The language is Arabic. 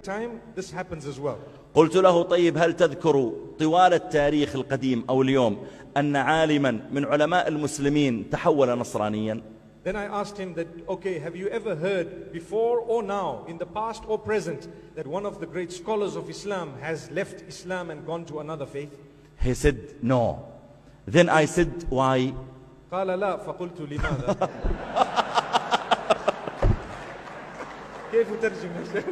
time, this happens as well. قلت له طيب هل تذكر طوال التاريخ القديم أو اليوم أن عالما من علماء المسلمين تحول نصرانيا Then I asked him that, okay, have you ever heard before or now, in the past or present, that one of the great scholars of Islam has left Islam and gone to another faith? He said no Then I said why قال لا فقلت لماذا كيف ترجم يا شيخ؟